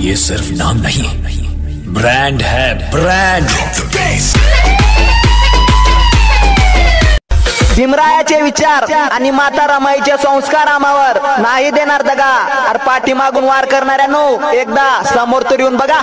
ये सिर्फ नाम नहीं। ब्रांड है ब्रांड भीमरायाचे विचार आणि माता रमाईचे संस्कार आम्हावर नाही देणार दगा. अरे पाठीमागून वार करणाऱ्यानो एकदा समोर तर येऊन बघा.